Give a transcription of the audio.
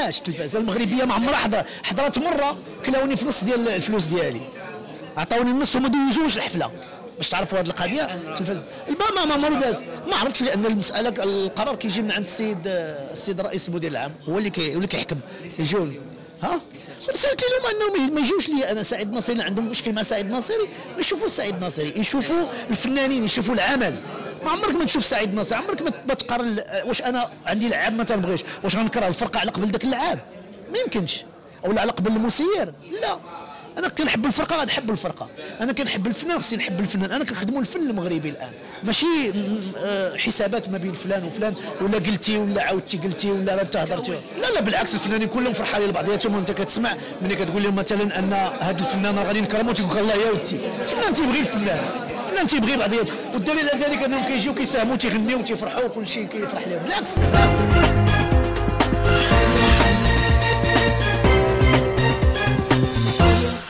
حضرهاش التلفازه المغربية ما عمرها حضر حضرت مرة كلاوني في نص ديال الفلوس ديالي. عطاوني النص وما دوزوش الحفلة. باش تعرفوا هذه القضية؟ التلفاز ما ما ما داز. ما عرفتش لأن المساله القرار كيجي من عند السيد السيد رئيس المدير العام. هو اللي كي اللي كيحكم. يجون ها؟ رسالت لهم أنهم ما يجوش لي. أنا سعيد ناصري عندهم مشكل مع سعيد ناصري. ما يشوفوا سعيد ناصري. يشوفوا الفنانين يشوفوا العمل. عمرك ما تشوف سعيد ناصر عمرك ما تقارن واش أنا عندي لعاب ما تنبغيش واش غنكره الفرقة على قبل ذاك اللعاب ما يمكنش. أو على قبل المسير؟ لا. أنا كنحب الفرقة غنحب الفرقة. أنا كنحب الفنان خصني نحب الفنان. أنا كنخدموا الفن المغربي الآن. ماشي آه، حسابات ما بين فلان وفلان ولا قلتي ولا عاودتي قلتي ولا انت هضرتي. لا لا بالعكس الفنانين كلهم فرحانين لبعضياتهم وانت كتسمع ملي كتقول لهم مثلا أن هذا الفنان غادي نكرمو تيقول الله يا ودي الفنان تيبغي الفنان. الفنان تيبغي بعضياته والدليل على ذلك أنهم كيجيو كيساهموا تيغنيو تيفرحوا وكل شيء كيفرح لهم بالعكس بالعكس